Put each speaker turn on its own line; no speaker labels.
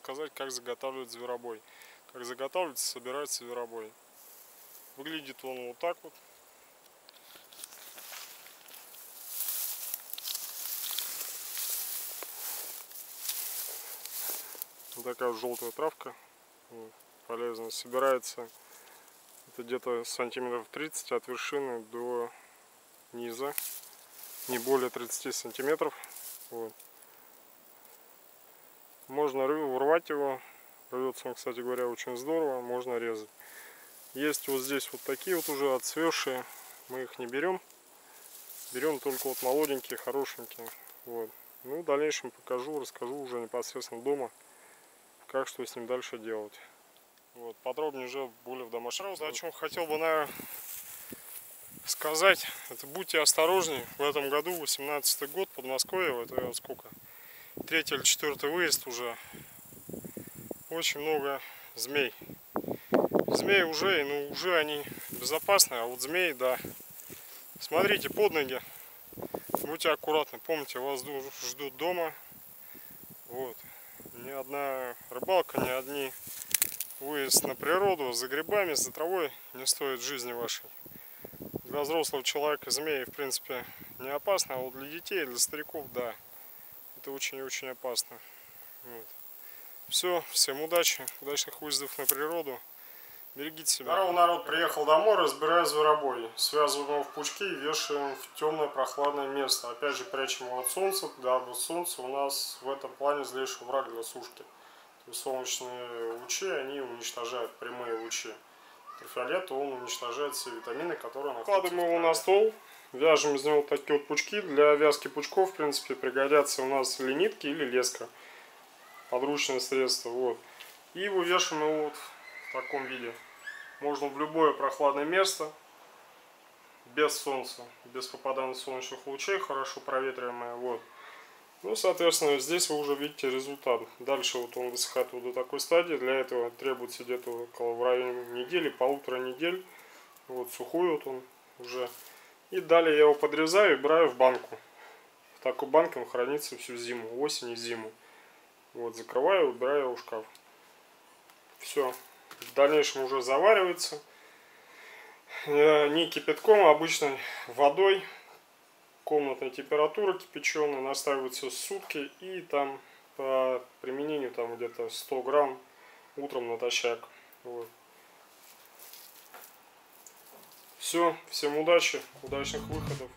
как заготавливать зверобой. Как заготавливается, собирается зверобой. Выглядит он вот так вот. Вот такая вот желтая травка. Полезно. Собирается это где-то сантиметров 30 от вершины до низа. Не более 30 сантиметров. Вот. Можно урвать его. Рвется он, кстати говоря, очень здорово. Можно резать. Есть вот здесь вот такие вот уже отцвевшие. Мы их не берем. Берем только вот молоденькие, хорошенькие. Вот. Ну, в дальнейшем покажу, расскажу уже непосредственно дома, как что с ним дальше делать. Вот, подробнее уже более в домашнем. О чем хотел бы, наверное, сказать, это будьте осторожнее. В этом году, 18 год, Подмосковье, это сколько, третий или четвертый выезд уже. Очень много змей. Змеи уже, ну уже они безопасны, а вот змеи, да. Смотрите под ноги. Будьте аккуратны. Помните, вас ждут дома. Вот. Ни одна рыбалка, ни одни выезд на природу за грибами, за травой не стоит жизни вашей. Для взрослого человека змеи, в принципе, не опасно, а вот для детей, для стариков, да. Это очень и очень опасно. Вот. Все, всем удачи, удачных выездов на природу. Берегите себя. Здорово, народ, приехал домой, разбираю зверобой. Связываем его в пучки и вешаем в темное прохладное место. Опять же, прячем его от солнца, дабы солнце у нас в этом плане злейший враг для сушки солнечные лучи, они уничтожают прямые лучи. Ультрафиолет, он уничтожает все витамины, которые находятся Кладем его на стол, вяжем из него такие вот пучки. Для вязки пучков, в принципе, пригодятся у нас или нитки, или леска. Подручное средство, вот. И вывешиваем его вот в таком виде. Можно в любое прохладное место, без солнца, без попадания солнечных лучей, хорошо проветриваемое, вот. Ну, соответственно, здесь вы уже видите результат. Дальше вот он высыхает вот до такой стадии. Для этого требуется где-то около в районе недели, полутора недель. Вот сухой вот он уже. И далее я его подрезаю и браю в банку. В такой банке он хранится всю зиму, осень и зиму. Вот, закрываю, убираю его в шкаф. Все. В дальнейшем уже заваривается. Э, не кипятком, а обычной водой комнатной температуры кипяченый, настаивается сутки и там по применению там где-то 100 грамм утром натощак. Вот. Все, всем удачи, удачных выходов.